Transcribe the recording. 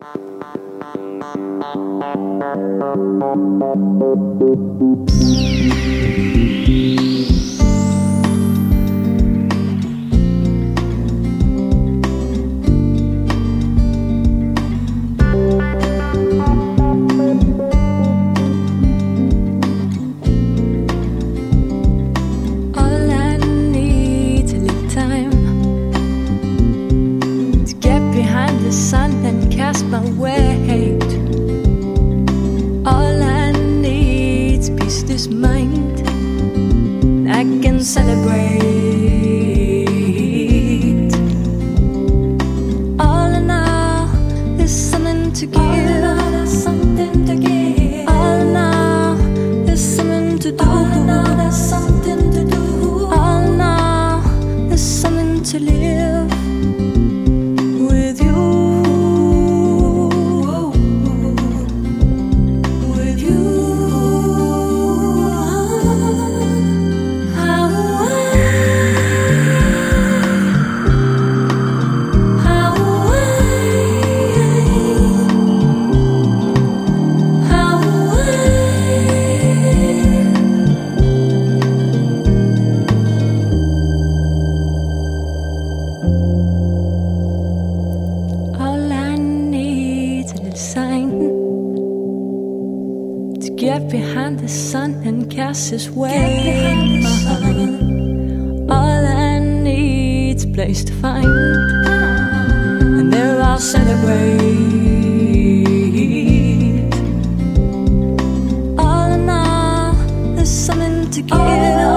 Thank you. get behind the sun and cast his way. All I need's a place to find, and there I'll celebrate. All in all, there's something to give.